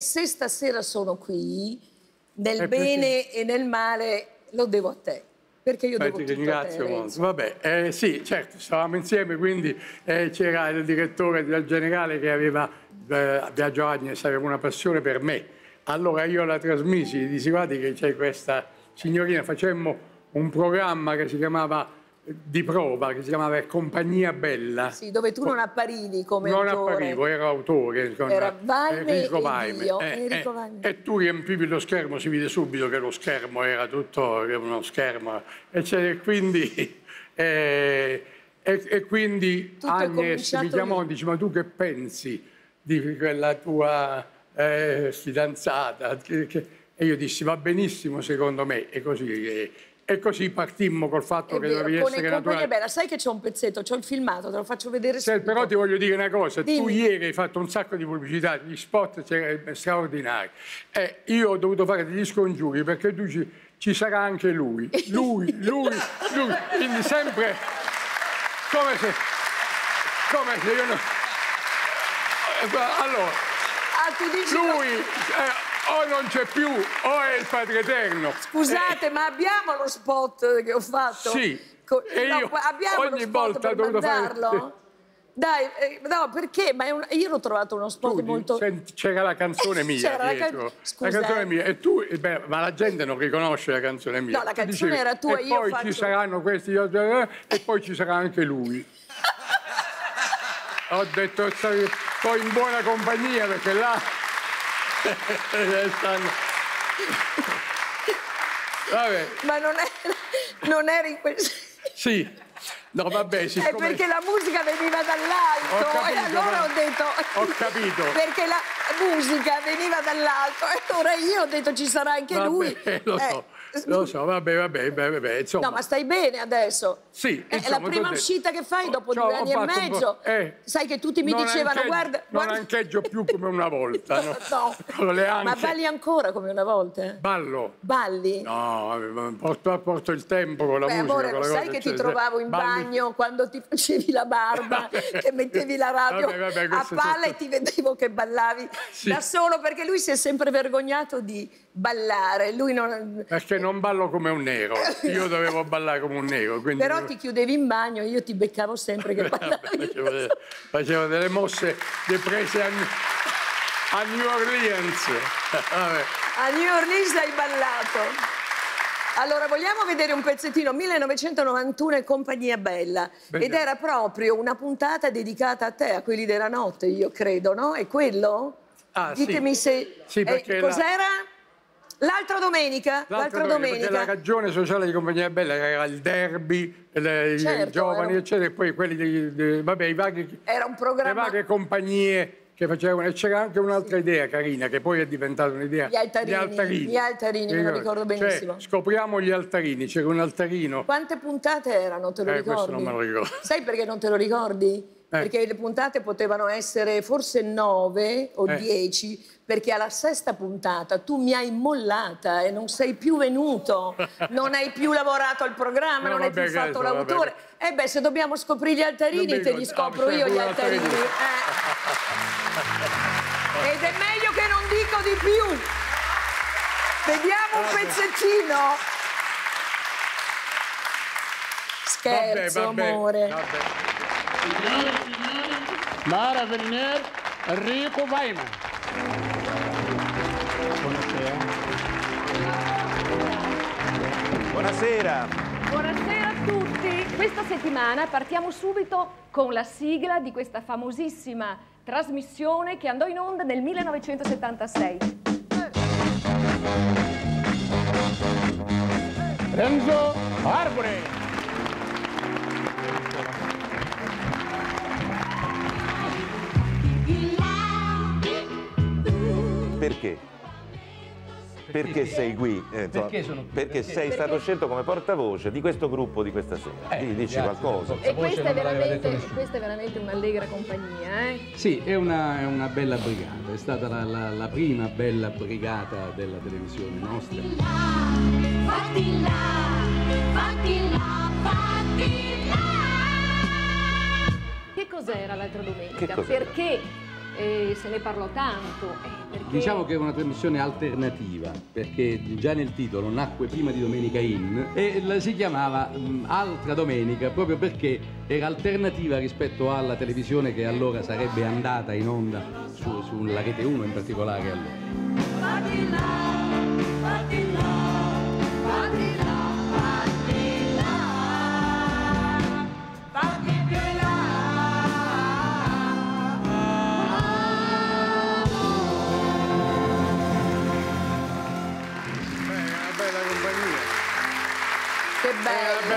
se stasera sono qui, nel Eh, bene e nel male, lo devo a te. Perché io Beh, devo ti te, ringrazio molto. Renzo. Vabbè, eh, sì, certo, stavamo insieme, quindi eh, c'era il direttore del generale che aveva, eh, Biagio Agnes, aveva una passione per me. Allora io la trasmisi, gli dissi guardi che c'è questa signorina, facemmo un programma che si chiamava di prova, che si chiamava Compagnia Bella. Sì, dove tu non apparivi come non autore. apparivo, ero autore con Era Vaime Enrico e Vaime. Dio, Eh, Enrico eh. E tu riempivi lo schermo, si vide subito che lo schermo era tutto era uno schermo. E, c'è- quindi, eh, e, e quindi Tutto Agnes mi chiamò e dice ma tu che pensi di quella tua eh, fidanzata? Che- che-" E io dissi va benissimo secondo me. E così, e, così partimmo col fatto È che vero, dovevi con essere naturale. bella, sai che c'è un pezzetto, c'ho il filmato, te lo faccio vedere Se- subito. però ti voglio dire una cosa, tu Dimmi. ieri hai fatto un sacco di pubblicità, gli spot c'erano straordinari. E io ho dovuto fare degli scongiuri perché tu ci, ci sarà anche lui. Lui, lui, lui. Quindi sempre come se, come se io non... Eh, Allora, Ah, tu dici lui eh, o non c'è più o è il Padre Eterno. Scusate, ma abbiamo lo spot che ho fatto? Sì. Co- E no, io abbiamo ogni volta ho dovuto fare- mandarlo? Dai, eh, no, perché? Ma un- io l'ho trovato uno spot Tu, molto... c'era la canzone mia C'era la can- Scusa, canzone eh. mia e tu eh, beh, ma la gente non riconosce la canzone mia No, la canzone era tua, e io poi faccio- ci saranno questi eh, e poi ci sarà anche lui ho detto poi in buona compagnia perché là eh, Ma non, è, non era in quel... sì. No vabbè È siccome perché la musica veniva dall'alto. Capito, e allora ma- ho detto... ho capito. Perché la musica veniva dall'alto. E allora io ho detto ci sarà anche vabbè, lui. lo so. Eh, lo so vabbè vabbè vabbè, insomma No, ma stai bene adesso? Sì, È insomma, la prima uscita che fai dopo Cioè, due anni e mezzo. eh, Sai che tutti mi dicevano, ancheggio- guarda, Non guarda... ancheggio più come una volta, no? No. Con le Ma balli ancora come una volta? Ballo. Balli? No, porto, porto il tempo con la Beh, musica. amore, con sai cose, che ti eccetera. trovavo in Balli- bagno quando ti facevi la barba, che mettevi la radio Vabbè, vabbè, a è palla e ti vedevo che ballavi Sì. da solo perché lui si è sempre vergognato di ballare. Lui non... Perché non ballo come un nero. Io dovevo ballare come un nero. Però ti chiudevi in bagno e io ti beccavo sempre che ballavi. facevo, delle, facevo delle mosse le prese a, a New Orleans. A New Orleans hai ballato. Allora, vogliamo vedere un pezzettino 1991 e compagnia bella. Bene. Ed era proprio una puntata dedicata a te, a quelli della notte, io credo, no? È quello? Ah, sì. Ditemi se. Sì, eh, la- cos'era? L'altra domenica? L'altra domenica, la ragione sociale di Compagnia Bella era il derby, le- i Certo, giovani, era- eccetera, e poi quelli dei, dei- vabbè, i vari, Era un le programma. varie compagnie che facevano. E c'era anche un'altra idea carina, che poi è diventata un'idea. Gli altarini, gli altarini, me lo ricordo Cioè, benissimo. scopriamo gli altarini, c'era un altarino. Quante puntate erano, te lo Eh, ricordi? questo non me lo ricordo. Sai perché non te lo ricordi? Eh. Perché le puntate potevano essere forse nove o Eh. dieci, perché alla sesta puntata tu mi hai mollata e non sei più venuto, non hai più lavorato al programma, No, non hai più fatto l'autore. E beh, se dobbiamo scoprire gli altarini, te li ricordo. scopro Ah, io gli altarini. Eh. Ed è meglio che non dico di più. Vediamo un pezzettino. Scherzo, vabbè, vabbè, amore. vabbè. Mara Vernier, Enrico Weima. Buonasera. Buonasera a tutti. Questa settimana partiamo subito con la sigla di questa famosissima trasmissione che andò in onda nel 1976. Renzo Arbore. Perché sei qui? Eh, insomma, Perché sono qui? perché Perché? sei stato scelto come portavoce di questo gruppo di questa sera. Eh, Quindi dici grazie, qualcosa. E questa è, questa è veramente un'allegra compagnia, eh? Sì, è una, è una bella brigata, è stata la, la- la prima bella brigata della televisione nostra. Fatti là, fatti là, fatti là. Che cos'era l'altra domenica? Che cos'era? Perché e se ne parlò tanto. eh, perché... Diciamo che è una trasmissione alternativa, perché già nel titolo nacque prima di Domenica In e si chiamava mh, Altra Domenica proprio perché era alternativa rispetto alla televisione che allora sarebbe andata in onda su- sulla rete 1 in particolare allora. Beh,